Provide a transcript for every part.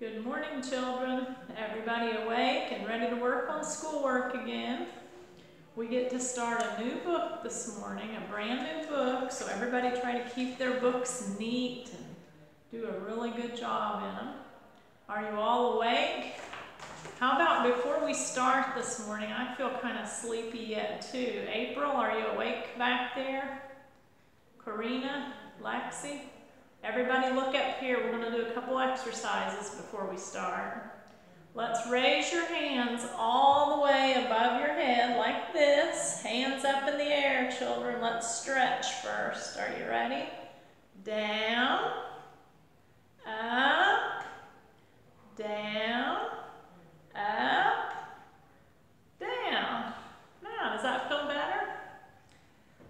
Good morning, children. Everybody awake and ready to work on schoolwork again? We get to start a new book this morning, a brand new book, so everybody try to keep their books neat and do a really good job in them. Are you all awake? How about before we start this morning, I feel kind of sleepy yet too. April, are you awake back there? Karina, Lexi? Everybody look up here. We're going to do a couple exercises before we start. Let's raise your hands all the way above your head like this. Hands up in the air, children. Let's stretch first. Are you ready? Down, up, down, up, down. Now, does that feel better?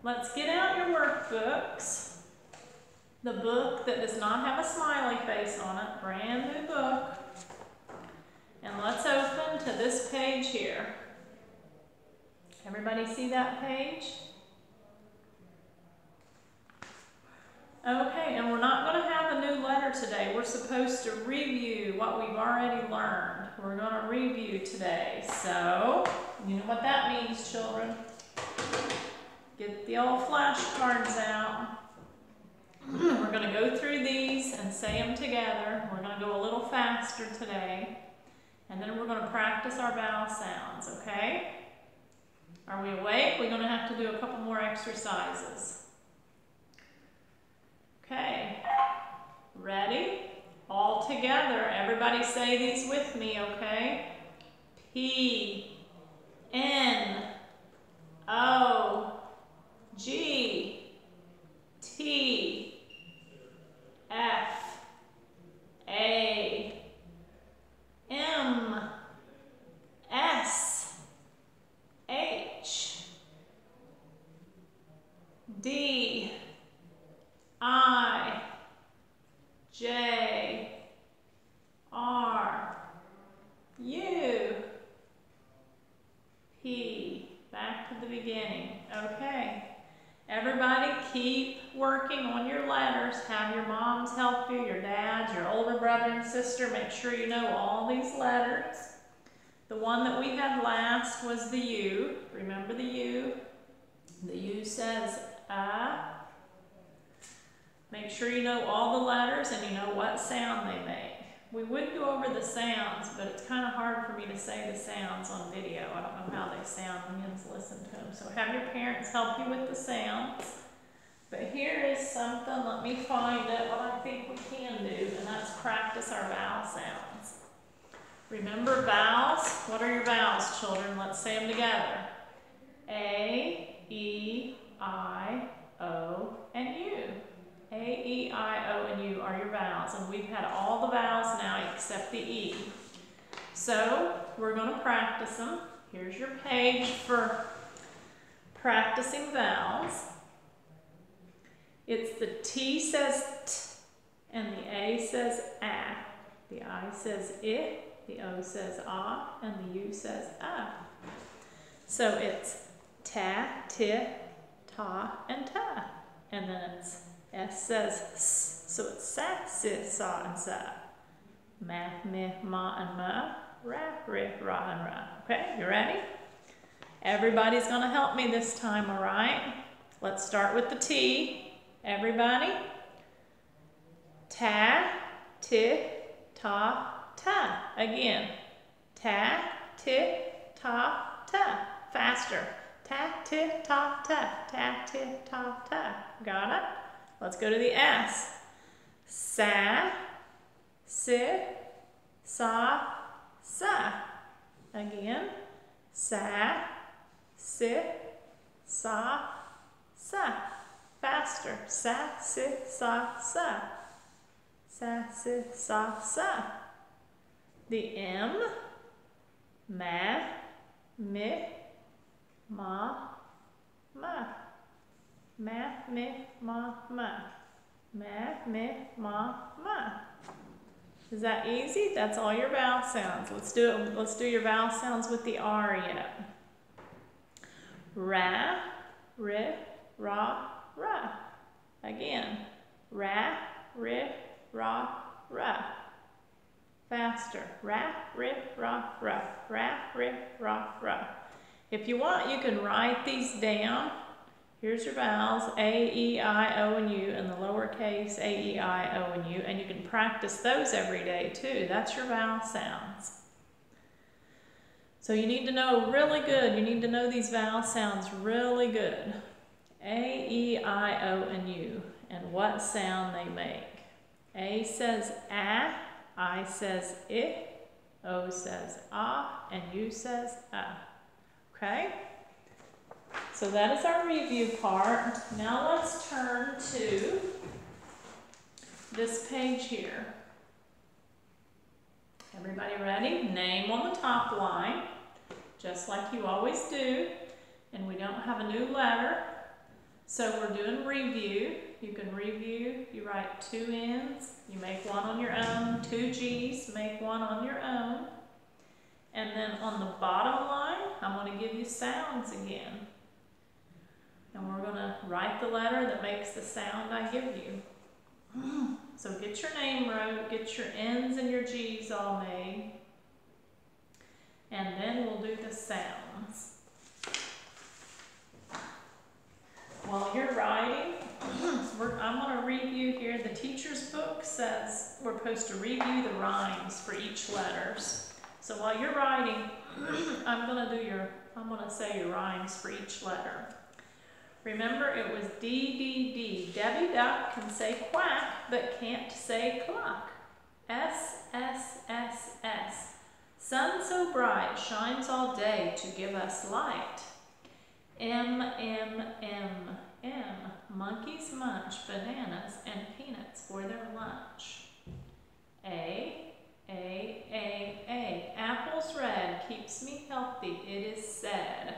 Let's get out your workbooks the book that does not have a smiley face on it, brand new book. And let's open to this page here. Everybody see that page? Okay, and we're not going to have a new letter today. We're supposed to review what we've already learned. We're going to review today. So, you know what that means, children. Get the old flashcards out. We're going to go through these and say them together. We're going to go a little faster today. And then we're going to practice our vowel sounds, okay? Are we awake? We're going to have to do a couple more exercises. Okay. Ready? All together. Everybody say these with me, okay? P, N, O, G, T, F A M S H D I J R U P. Back to the beginning. Okay. Everybody keep working on your letters. Have your moms help you, your dads, your older brother and sister. Make sure you know all these letters. The one that we had last was the U. Remember the U? The U says uh. Make sure you know all the letters and you know what sound they make. We would go over the sounds, but it's kind of hard for me to say the sounds on video. I don't know how they sound when you listen to them. So have your parents help you with the sounds. But here is something, let me find it, what I think we can do, and that's practice our vowel sounds. Remember vowels? What are your vowels, children? Let's say them together. A, E, I, O, and U. A, E, I, O, and U are your vowels, and we've had all the vowels now except the E. So we're going to practice them. Here's your page for practicing vowels. It's the T says T, and the A says A. The I says I, the O says ah, and the U says ah. So it's ta, ti, ta, and ta. And then it's S says S, so it's sa, si, sa, and sa. Ma, mi, ma, and ma. Ra, ri, ra, and ra. Okay, you ready? Everybody's going to help me this time, all right? Let's start with the T. Everybody? Ta, ti, ta, ta. Again. Ta, ti, ta, ta. Faster. Ta, ti, ta, ta. Ta, ti, ta, ta. Got it? Let's go to the S. Sa, si, sa, sa. Again. Sa, si, sa, sa. Faster. Sa, si, sa, sa. Sa, si, sa, sa. The M. Ma, mi, ma, ma. Ma, mi, ma, ma. Ma, mi, ma, ma. Is that easy? That's all your vowel sounds. Let's do it. Let's do your vowel sounds with the R yet. Ra, ri, ra, ra. Again. Ra, ri, ra, ra. Faster. Rah, rip, rah, rah. Rah, rip, rah, rah. If you want, you can write these down. Here's your vowels, A, E, I, O, and U, and the lowercase A, E, I, O, and U, and you can practice those every day too. That's your vowel sounds. So you need to know really good, you need to know these vowel sounds really good. A, E, I, O, and U, and what sound they make. A says ah, I says I, O says ah, and U says ah. Okay? So that is our review part. Now let's turn to this page here. Everybody ready? Name on the top line, just like you always do. And we don't have a new letter. So we're doing review. You can review, you write two N's, you make one on your own, two G's, make one on your own. And then on the bottom line, I'm going to give you sounds again. And we're going to write the letter that makes the sound I give you. So get your name wrote, get your N's and your G's all made. And then we'll do the sounds. While you're writing, I'm going to review here. The teacher's book says we're supposed to review the rhymes for each letters. So while you're writing, I'm going to do your, I'm going to say your rhymes for each letter. Remember, it was D, D, D. Debbie Duck can say quack, but can't say clock. S, S, S, S. Sun so bright shines all day to give us light. M, M, M, M. Monkeys munch bananas and peanuts for their lunch. A, A, A, A. Apples red keeps me healthy, it is said.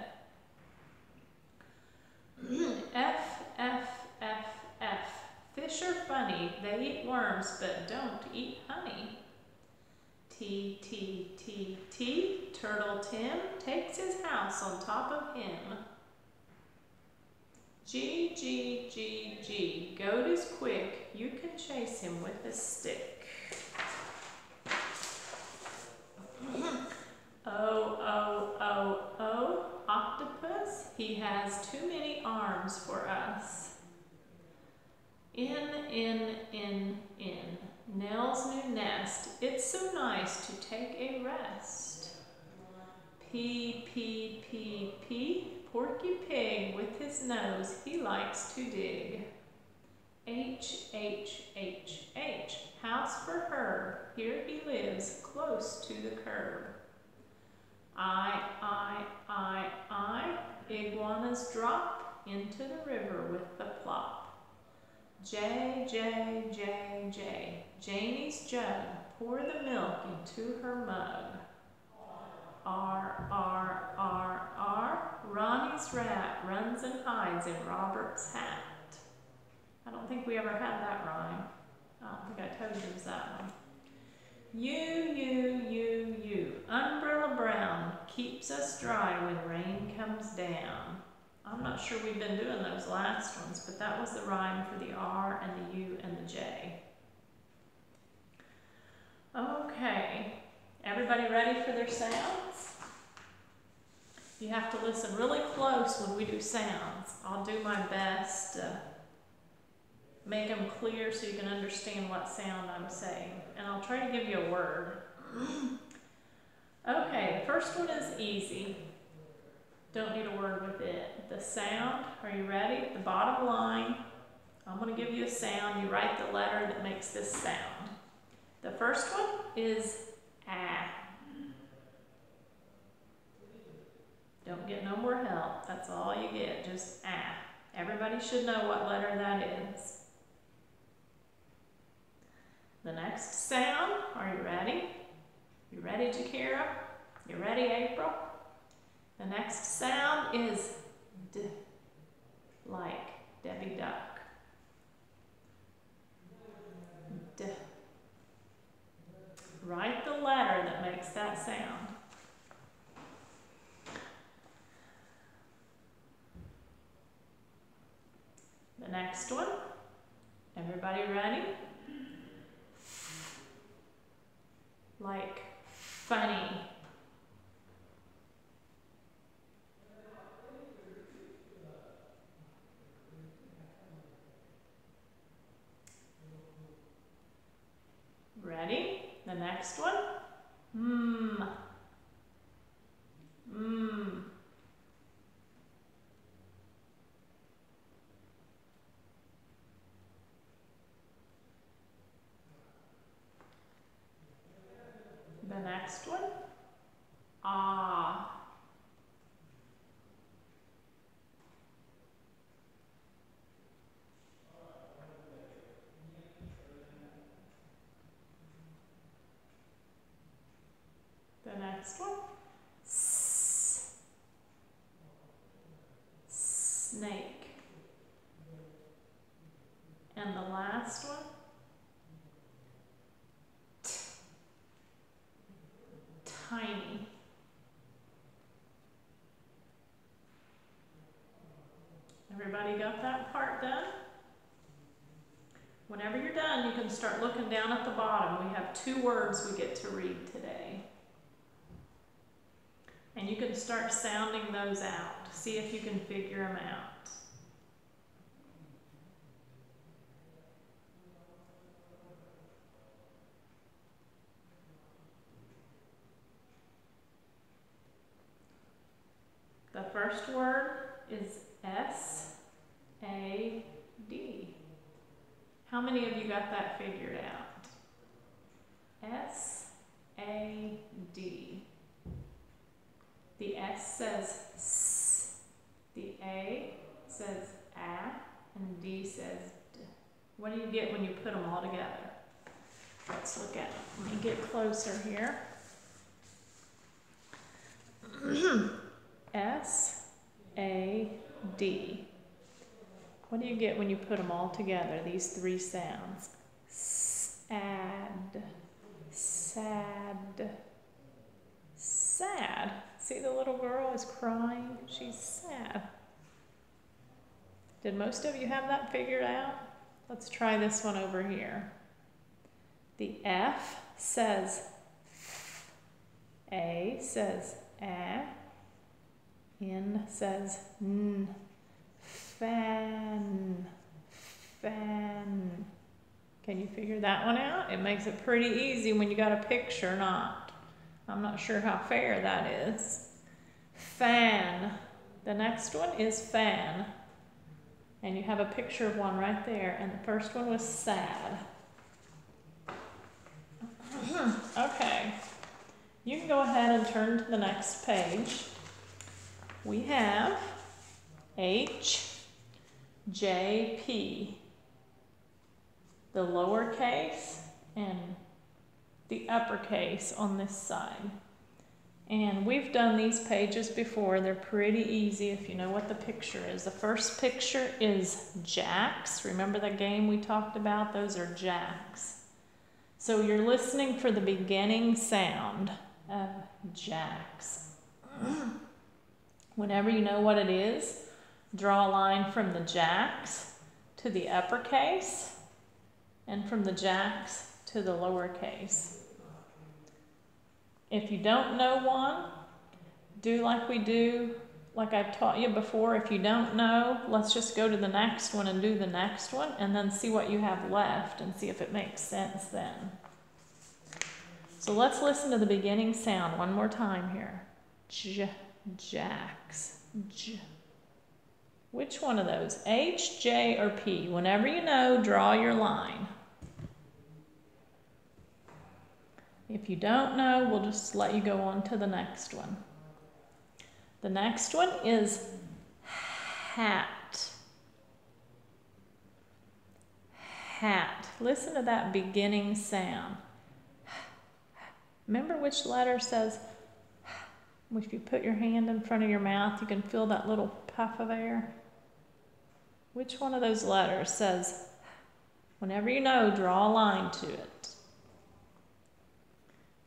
Mm-hmm. F, F, F, F. Fish are funny, they eat worms but don't eat honey. T, T, T, T. Turtle Tim takes his house on top of him. G, G, G, G. Goat is quick, you can chase him with a stick. Mm-hmm. O, O, O, O. Octopus, he has too many arms for us. In, in, in, in. Nell's new nest, it's so nice to take a rest. P, P, P, P. Porky Pig with his nose, he likes to dig. H, H, H, H. House for her, here he lives close to the curb. I, I, I, I. Iguanas drop into the river with the plop. J, J, J, J. Janie's jug, pour the milk into her mug. R, R, R, R. Ronnie's rat runs and hides in Robert's hat. I don't think we ever had that rhyme. I don't think I told you it was that one. You, you, you, you. Umbrella brown keeps us dry when rain comes down. I'm not sure we've been doing those last ones, but that was the rhyme for the R and the U and the J. Okay, everybody ready for their sounds? You have to listen really close when we do sounds. I'll do my best to make them clear so you can understand what sound I'm saying. And I'll try to give you a word. okay, the first one is easy. Don't need a word with it. The sound, are you ready? The bottom line, I'm going to give you a sound. You write the letter that makes this sound. The first one is ah. Don't get no more help. That's all you get, just ah. Everybody should know what letter that is. The next sound, are you ready? You ready, Jakira? You ready, April? The next sound is D, like Debbie Duck. D. Write the letter that makes that sound. The next one. Like funny. Ready? The next one. Mmm. Mmm. The next one. Ah. Next one. S. Snake. And the last one. T. Tiny. Everybody got that part done? Whenever you're done, you can start looking down at the bottom. We have two words we get to read today. And you can start sounding those out. See if you can figure them out. The first word is S A D. How many of you got that figured out? S A D. The S says S, the A says A, and D says D. What do you get when you put them all together? Let's look at it. Let me get closer here. S A D. What do you get when you put them all together, these three sounds? Sad, sad, sad. See the little girl is crying? She's sad. Did most of you have that figured out? Let's try this one over here. The F says f, A says a, N says n, fan, fan. Can you figure that one out? It makes it pretty easy when you got a picture, not. I'm not sure how fair that is. Fan. The next one is fan. And you have a picture of one right there. And the first one was sad. okay. You can go ahead and turn to the next page. We have H, J, P. The lowercase and the uppercase on this side. And we've done these pages before. They're pretty easy if you know what the picture is. The first picture is jacks. Remember the game we talked about? Those are jacks. So you're listening for the beginning sound of jacks. Whenever you know what it is, draw a line from the jacks to the uppercase and from the jacks to the lowercase. If you don't know one, do like we do, like I've taught you before. If you don't know, let's just go to the next one and do the next one and then see what you have left and see if it makes sense then. So let's listen to the beginning sound one more time here. J, jacks, j. Which one of those? H, J, or P? Whenever you know, draw your line. If you don't know, we'll just let you go on to the next one. The next one is hat. Hat. Listen to that beginning sound. Remember which letter says, if you put your hand in front of your mouth, you can feel that little puff of air? Which one of those letters says, whenever you know, draw a line to it?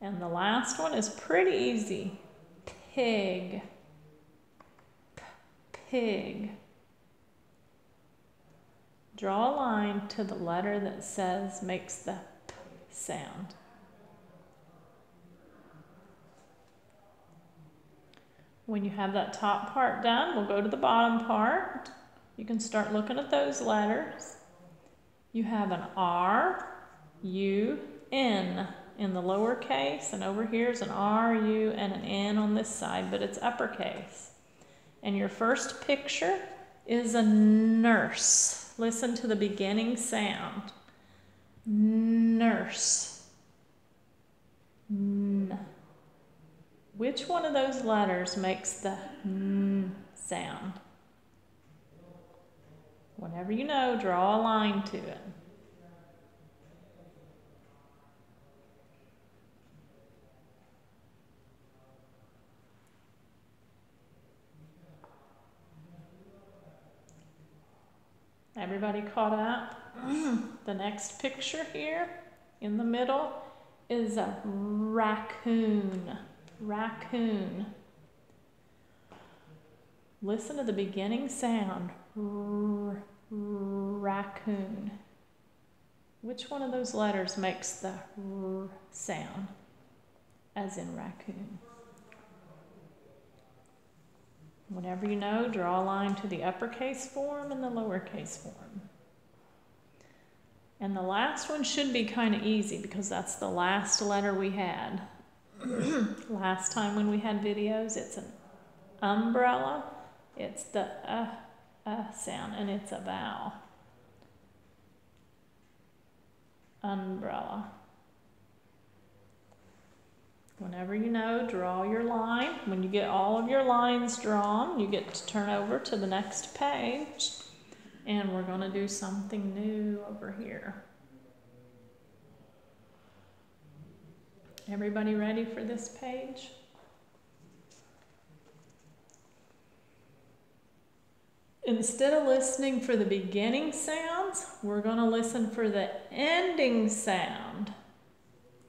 And the last one is pretty easy. Pig. Pig. Draw a line to the letter that says makes the p sound. When you have that top part done, we'll go to the bottom part. You can start looking at those letters. You have an R, U, N in the lowercase, and over here is an R, U, and an N on this side, but it's uppercase. And your first picture is a nurse. Listen to the beginning sound. Nurse. N. Which one of those letters makes the N sound? Whenever you know, draw a line to it. Everybody caught up? Mm. the next picture here in the middle is a raccoon. Raccoon. Listen to the beginning sound. R raccoon. Which one of those letters makes the r sound, as in raccoon? Whenever you know, draw a line to the uppercase form and the lowercase form. And the last one should be kind of easy because that's the last letter we had. last time when we had videos, it's an umbrella. It's the uh, uh sound and it's a vowel. Umbrella. Whenever you know, draw your line. When you get all of your lines drawn, you get to turn over to the next page. And we're going to do something new over here. Everybody ready for this page? Instead of listening for the beginning sounds, we're going to listen for the ending sound.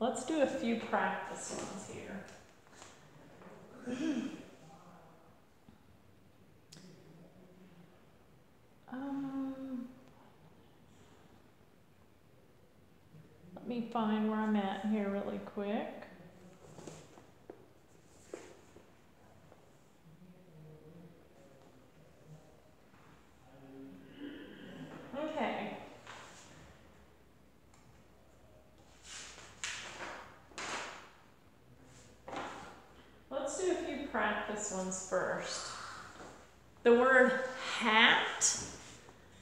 Let's do a few practice ones here. um, let me find where I'm at here really quick. Ones first. The word hat.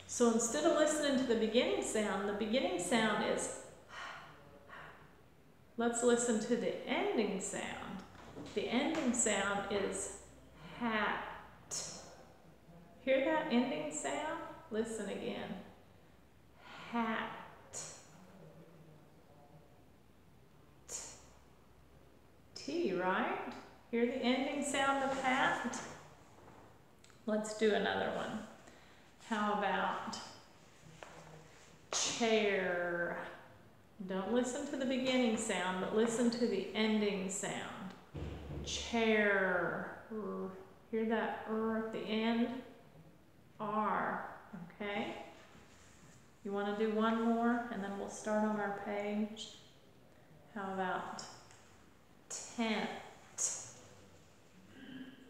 So instead of listening to the beginning sound, the beginning sound is Let's listen to the ending sound. The ending sound is hat. Hear that ending sound? Listen again. Hat. T, right? Hear the ending sound of hat? Let's do another one. How about chair? Don't listen to the beginning sound, but listen to the ending sound. Chair. Hear that R at the end? R. Okay? You want to do one more and then we'll start on our page? How about tent?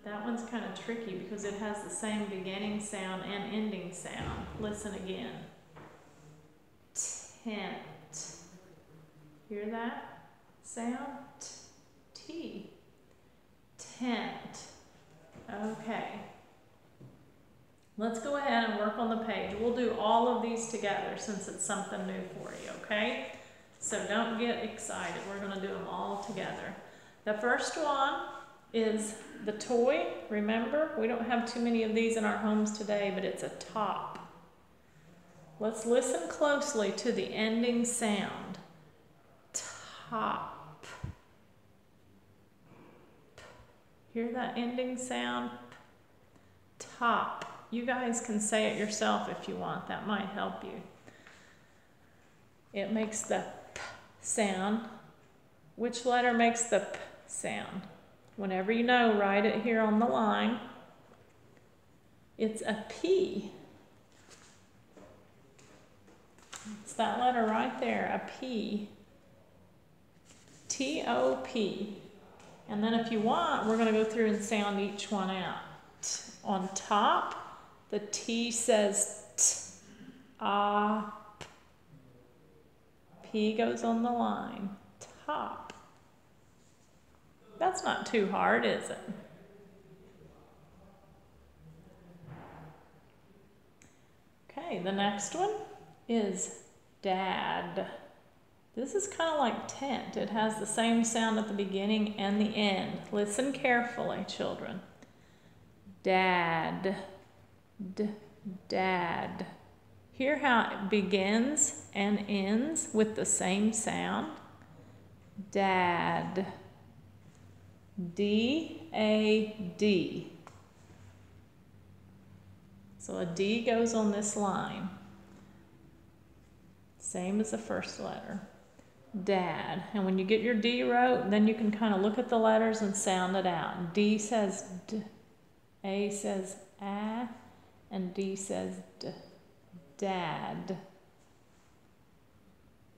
That one's kind of tricky because it has the same beginning sound and ending sound. Listen again. Tent. Hear that sound? T. Tent. Okay. Let's go ahead and work on the page. We'll do all of these together since it's something new for you, okay? So don't get excited. We're going to do them all together. The first one is the toy. Remember, we don't have too many of these in our homes today, but it's a top. Let's listen closely to the ending sound. Top. Hear that ending sound? Top. You guys can say it yourself if you want. That might help you. It makes the p sound. Which letter makes the p sound? Whenever you know, write it here on the line. It's a P. It's that letter right there, a P. T-O-P. And then if you want, we're going to go through and sound each one out. On top, the T says t, ah, P goes on the line. Top. That's not too hard, is it? Okay, the next one is dad. This is kind of like tent. It has the same sound at the beginning and the end. Listen carefully, children. Dad. D dad. Hear how it begins and ends with the same sound? Dad. D A D. So a D goes on this line. Same as the first letter. Dad. And when you get your D wrote, then you can kind of look at the letters and sound it out. D says D, A says A, and D says D. Dad.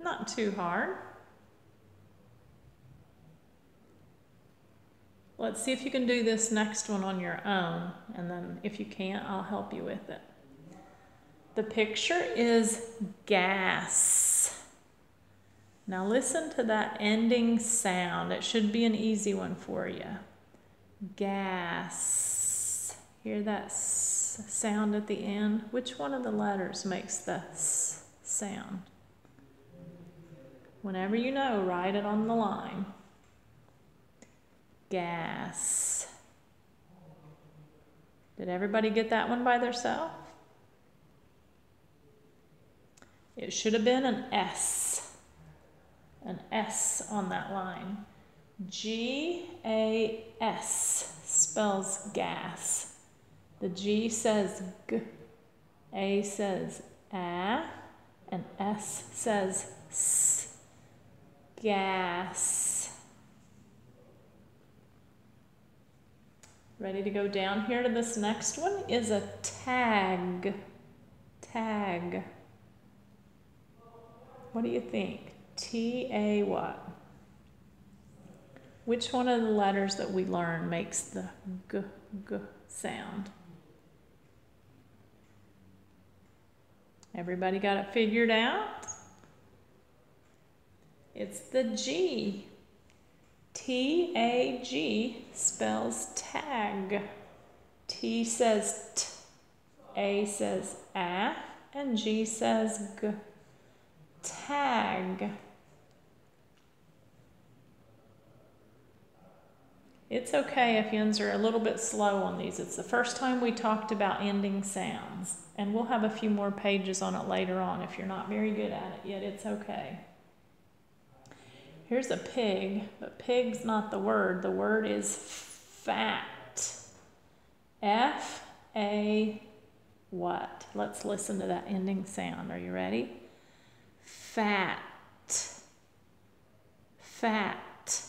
Not too hard. Let's see if you can do this next one on your own, and then if you can't, I'll help you with it. The picture is gas. Now listen to that ending sound. It should be an easy one for you. Gas. Hear that sound at the end? Which one of the letters makes the sound? Whenever you know, write it on the line gas. Did everybody get that one by themselves? It should have been an S. An S on that line. G A S spells gas. The G says G, A says A, and S says S. Gas. Ready to go down here to this next one is a tag. Tag. What do you think? T-A what? Which one of the letters that we learn makes the g, g sound? Everybody got it figured out? It's the G. T A G spells tag. T says t, A says a, and G says g. Tag. It's okay if yins are a little bit slow on these. It's the first time we talked about ending sounds, and we'll have a few more pages on it later on. If you're not very good at it yet, it's okay. Here's a pig, but pig's not the word. The word is fat. F A what? Let's listen to that ending sound. Are you ready? Fat. Fat.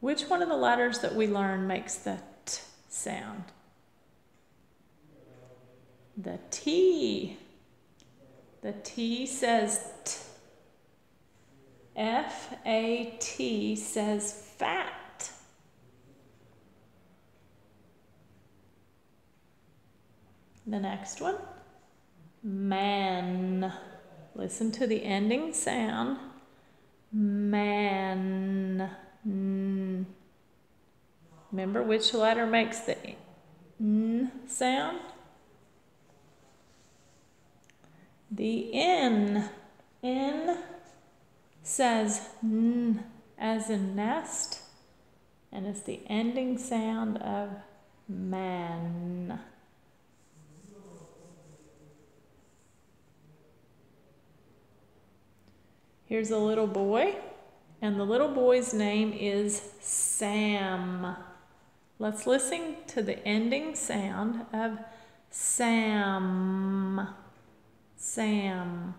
Which one of the letters that we learn makes the t sound? The T. The T says t. F A T says fat. The next one, man. Listen to the ending sound. Man. Mm. Remember which letter makes the n sound? The N. N says n as in nest, and it's the ending sound of man. Here's a little boy, and the little boy's name is Sam. Let's listen to the ending sound of Sam. Sam.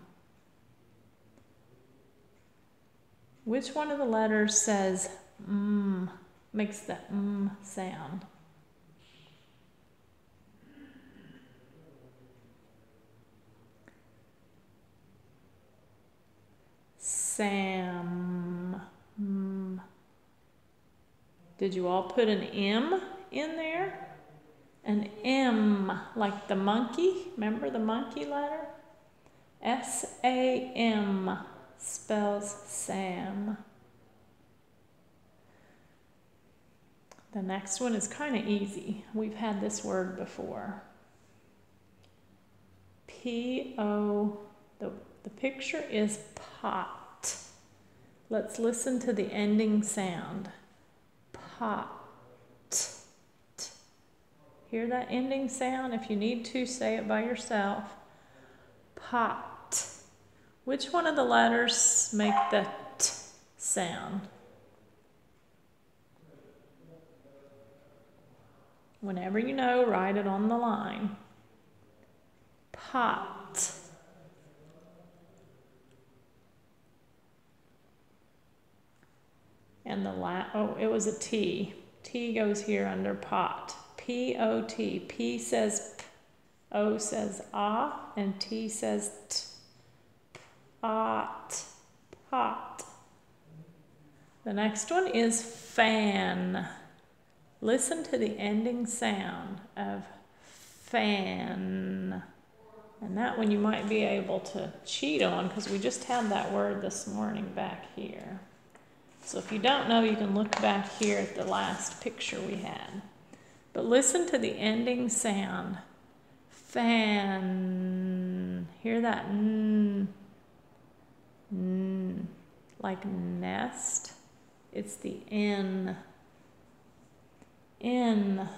Which one of the letters says mm, makes the mm sound? Sam. Mm. Did you all put an M in there? An M, like the monkey. Remember the monkey letter? S A M spells Sam. The next one is kind of easy. We've had this word before. P O, the, the picture is pot. Let's listen to the ending sound. Pot. Hear that ending sound? If you need to, say it by yourself. Pot. Which one of the letters make the t sound? Whenever you know, write it on the line. Pot. And the la oh, it was a T. T goes here under pot. P O T. P says p, O says ah, and T says t. Pot. Pot. The next one is fan. Listen to the ending sound of fan. And that one you might be able to cheat on because we just had that word this morning back here. So if you don't know, you can look back here at the last picture we had. But listen to the ending sound. Fan. Hear that? N. N. Like nest. It's the N. N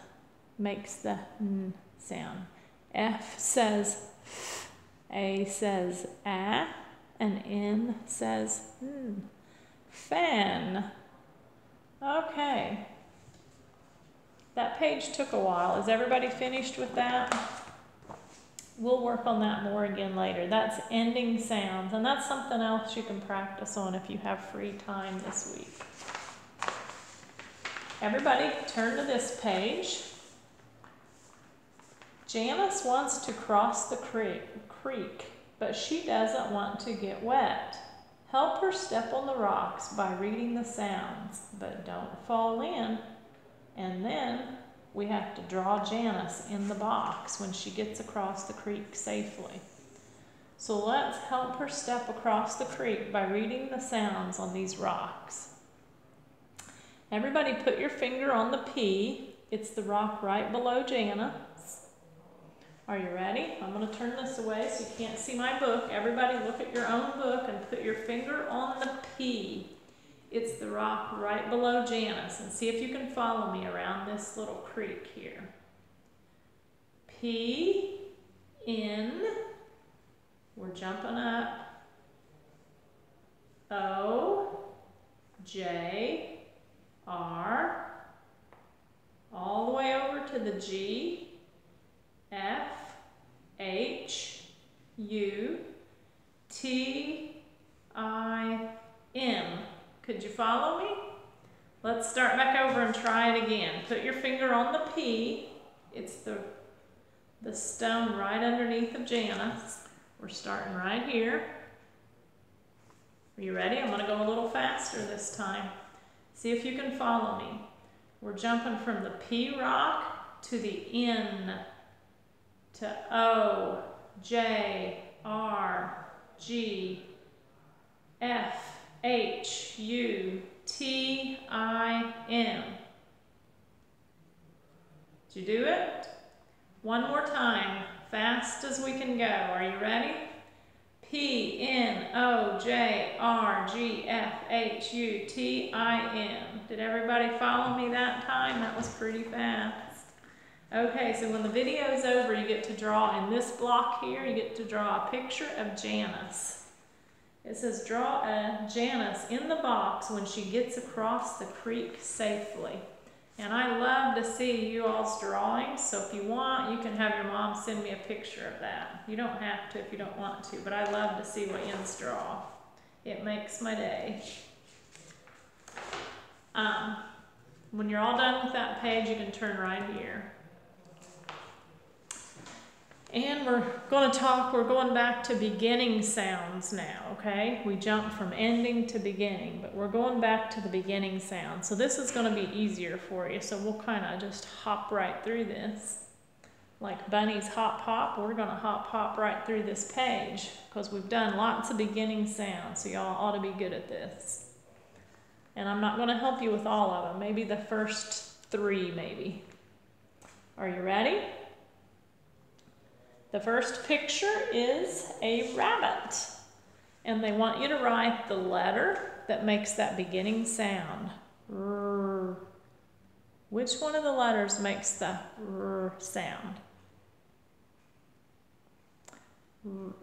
makes the N sound. F says F, A says A, and N says N. Fan. Okay. That page took a while. Is everybody finished with that? We'll work on that more again later. That's ending sounds, and that's something else you can practice on if you have free time this week. Everybody turn to this page. Janice wants to cross the creek, creek, but she doesn't want to get wet. Help her step on the rocks by reading the sounds, but don't fall in. And then we have to draw Janice in the box when she gets across the creek safely. So let's help her step across the creek by reading the sounds on these rocks. Everybody put your finger on the P. It's the rock right below Janice. Are you ready? I'm going to turn this away so you can't see my book. Everybody look at your own book and put your finger on the P. It's the rock right below Janice. And see if you can follow me around this little creek here. P, N, we're jumping up. O, J, R, all the way over to the G, F, H, U, T. Could you follow me? Let's start back over and try it again. Put your finger on the P. It's the, the stone right underneath of Janice. We're starting right here. Are you ready? I'm to go a little faster this time. See if you can follow me. We're jumping from the P rock to the N to O, J, R, G, F, H U T I M. Did you do it? One more time, fast as we can go. Are you ready? P N O J R G F H U T I M. Did everybody follow me that time? That was pretty fast. Okay, so when the video is over, you get to draw in this block here, you get to draw a picture of Janice. It says, draw a Janice in the box when she gets across the creek safely. And I love to see you all's drawings, so if you want, you can have your mom send me a picture of that. You don't have to if you don't want to, but I love to see what yins draw. It makes my day. Um, when you're all done with that page, you can turn right here. And we're going to talk, we're going back to beginning sounds now, okay? We jumped from ending to beginning, but we're going back to the beginning sound. So this is going to be easier for you. So we'll kind of just hop right through this. Like Bunny's hop hop, we're going to hop hop right through this page because we've done lots of beginning sounds. So y'all ought to be good at this. And I'm not going to help you with all of them. Maybe the first three, maybe. Are you ready? The first picture is a rabbit. And they want you to write the letter that makes that beginning sound. R. Which one of the letters makes the R sound? R.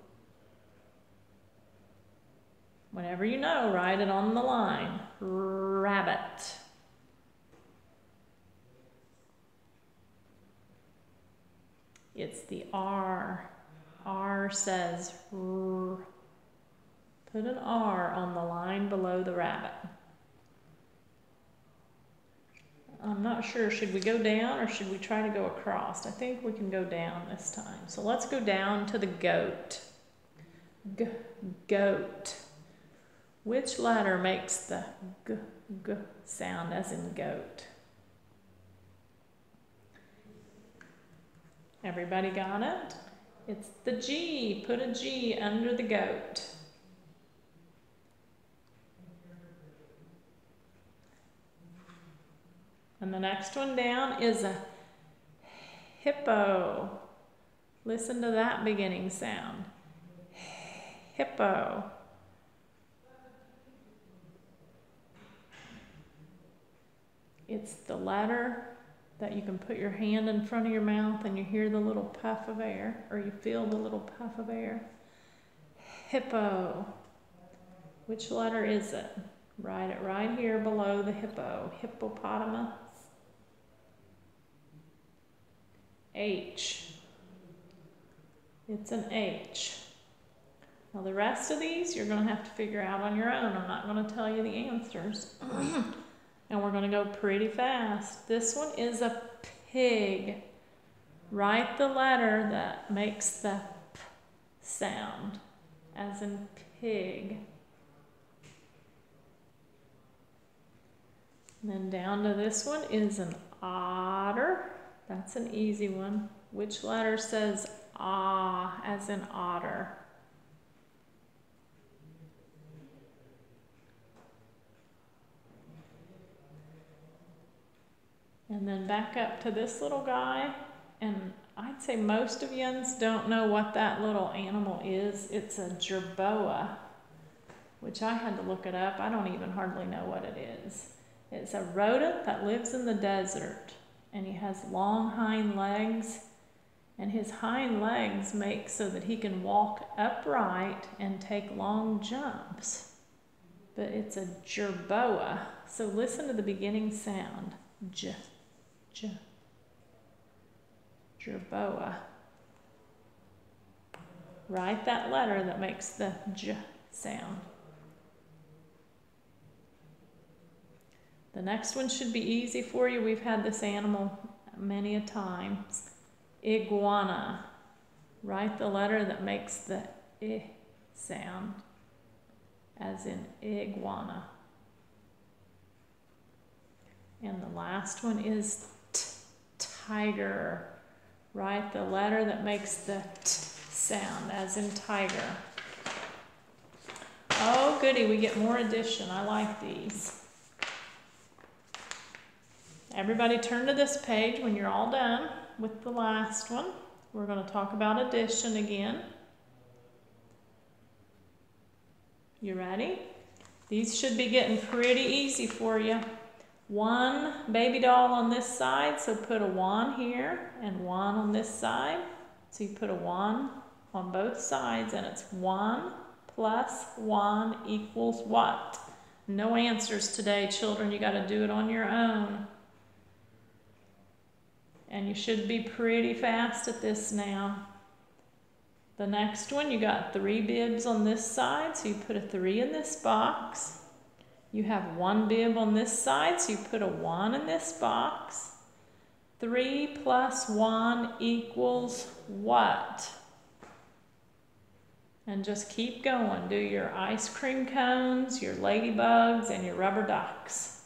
Whenever you know, write it on the line. Rabbit. It's the R. R says R. Put an R on the line below the rabbit. I'm not sure, should we go down or should we try to go across? I think we can go down this time. So let's go down to the goat. G goat. Which letter makes the g, g sound as in goat? Everybody got it? It's the G. Put a G under the goat. And the next one down is a hippo. Listen to that beginning sound. Hippo. It's the letter that you can put your hand in front of your mouth and you hear the little puff of air, or you feel the little puff of air. Hippo. Which letter is it? Write it right here below the hippo. Hippopotamus. H. It's an H. Now the rest of these you're going to have to figure out on your own. I'm not going to tell you the answers. And we're going to go pretty fast. This one is a pig. Write the letter that makes the p sound, as in pig. And then down to this one is an otter. That's an easy one. Which letter says ah, as in otter? And then back up to this little guy. And I'd say most of yins don't know what that little animal is. It's a jerboa, which I had to look it up. I don't even hardly know what it is. It's a rodent that lives in the desert. And he has long hind legs. And his hind legs make so that he can walk upright and take long jumps. But it's a jerboa. So listen to the beginning sound. J Jerboa. Write that letter that makes the J sound. The next one should be easy for you. We've had this animal many a time. Iguana. Write the letter that makes the I sound, as in iguana. And the last one is tiger. Write the letter that makes the t sound, as in tiger. Oh, goody, we get more addition. I like these. Everybody turn to this page when you're all done with the last one. We're going to talk about addition again. You ready? These should be getting pretty easy for you one baby doll on this side, so put a one here and one on this side. So you put a one on both sides and it's one plus one equals what? No answers today, children. You got to do it on your own. And you should be pretty fast at this now. The next one, you got three bibs on this side, so you put a three in this box. You have one bib on this side, so you put a one in this box. 3 plus 1 equals what? And just keep going. Do your ice cream cones, your ladybugs, and your rubber ducks.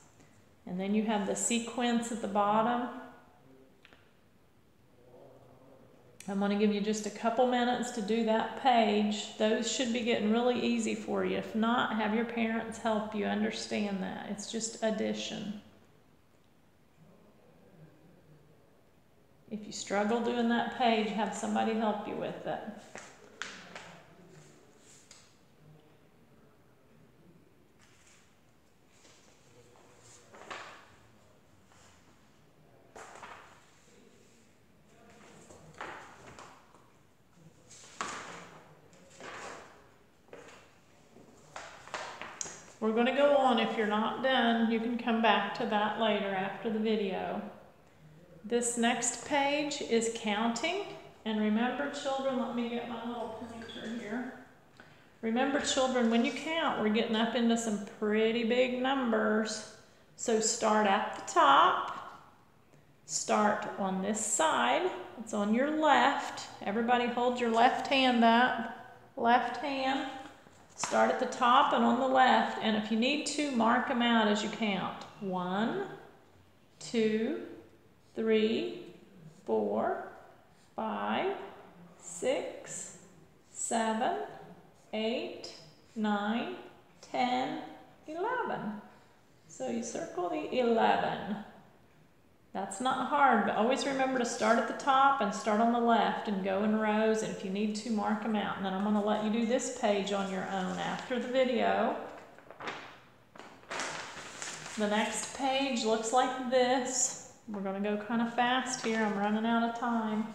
And then you have the sequence at the bottom. I'm going to give you just a couple minutes to do that page. Those should be getting really easy for you. If not, have your parents help you understand that. It's just addition. If you struggle doing that page, have somebody help you with it. We're going to go on. If you're not done, you can come back to that later after the video. This next page is counting. And remember, children, let me get my little pointer here. Remember, children, when you count, we're getting up into some pretty big numbers. So start at the top. Start on this side. It's on your left. Everybody hold your left hand up. Left hand. Start at the top and on the left, and if you need to, mark them out as you count. One, two, three, four, five, six, seven, eight, nine, ten, eleven. So you circle the eleven. That's not hard, but always remember to start at the top and start on the left and go in rows. And if you need to, mark them out. And then I'm going to let you do this page on your own after the video. The next page looks like this. We're going to go kind of fast here. I'm running out of time.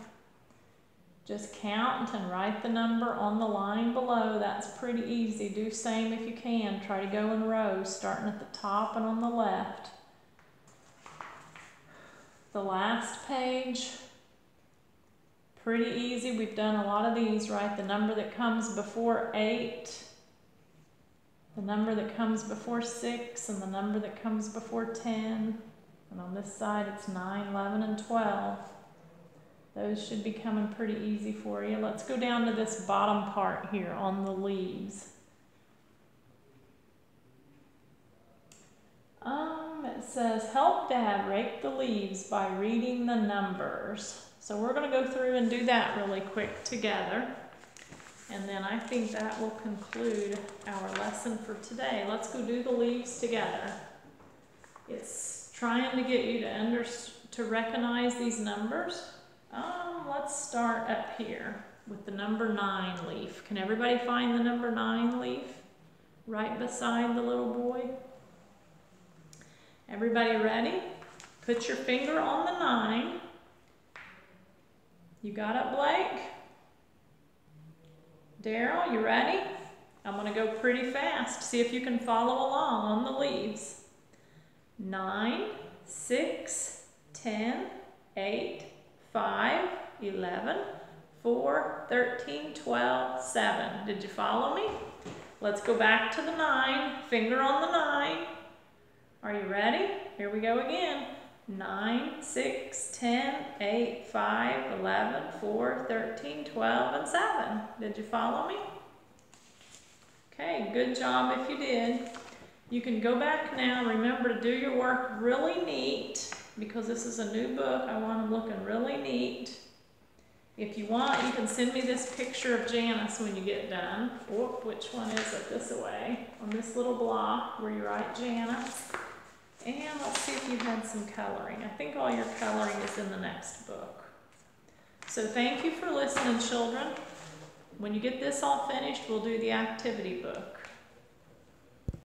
Just count and write the number on the line below. That's pretty easy. Do same if you can. Try to go in rows, starting at the top and on the left. The last page, pretty easy. We've done a lot of these, right? The number that comes before 8, the number that comes before 6, and the number that comes before 10. And on this side, it's 9, 11, and 12. Those should be coming pretty easy for you. Let's go down to this bottom part here on the leaves. Um, it says, help dad rake the leaves by reading the numbers. So we're going to go through and do that really quick together. And then I think that will conclude our lesson for today. Let's go do the leaves together. It's trying to get you to under, to recognize these numbers. Um, let's start up here with the number nine leaf. Can everybody find the number nine leaf right beside the little boy? Everybody ready? Put your finger on the nine. You got it, Blake? Daryl, you ready? I'm to go pretty fast. See if you can follow along on the leaves. Nine, six, ten, eight, five, eleven, four, thirteen, twelve, seven. Did you follow me? Let's go back to the 9. Finger on the 9. Are you ready? Here we go again. 9, 6, 10, 8, 5, 11, 4, 13, 12, and 7. Did you follow me? Okay, good job if you did. You can go back now. Remember to do your work really neat because this is a new book. I want them looking really neat. If you want, you can send me this picture of Janice when you get done. Whoop, which one is it? This away. On this little block where you write Janice. And let's see if you had some coloring. I think all your coloring is in the next book. So thank you for listening, children. When you get this all finished, we'll do the activity book.